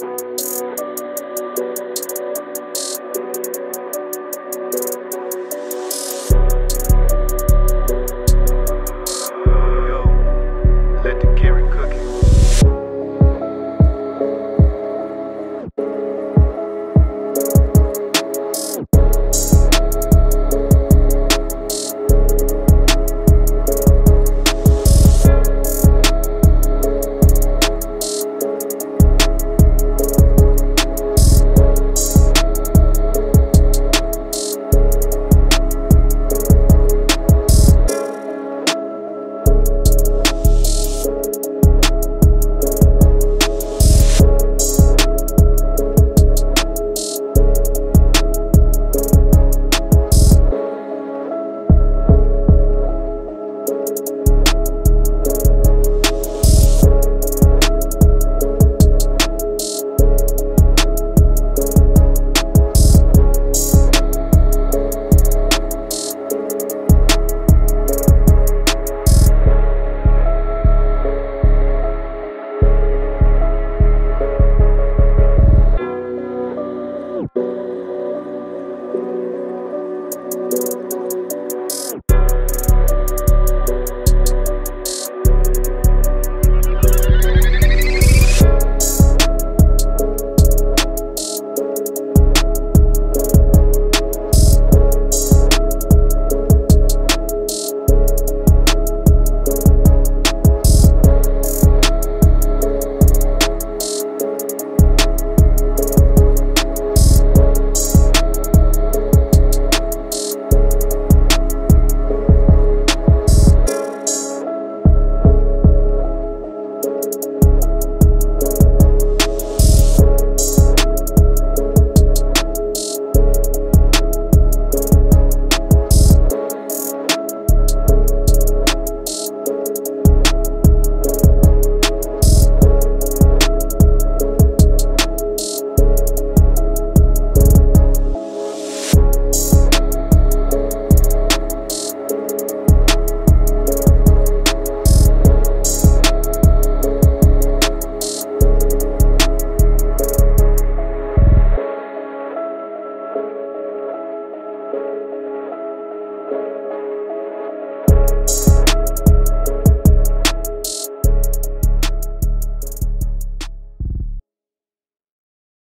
Música